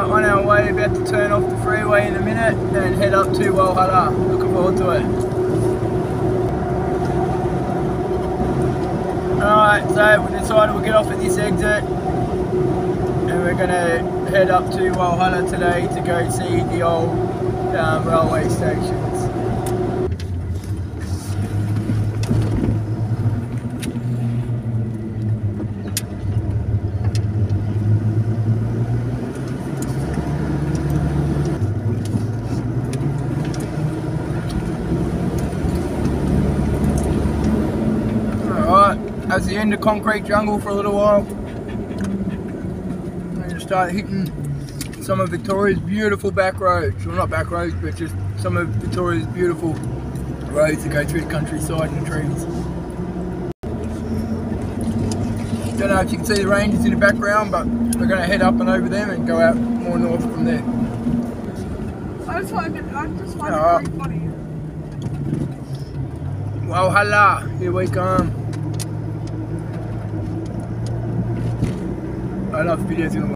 uh, on our way, about to turn off the freeway in a minute and head up to Walhalla. Looking forward to it. Alright, so we decided we'll get off at this exit and we're gonna head up to Walhalla today to go see the old um, railway stations. Alright, that's the end of concrete jungle for a little while. I'm gonna start hitting some of Victoria's beautiful back roads. Well, not back roads, but just some of Victoria's beautiful roads that go through the countryside and the trees. Don't know if you can see the ranges in the background, but we're gonna head up and over them and go out more north from there. I just find it, I just find Ah. it very funny. Walhalla, here we come. I love videos in the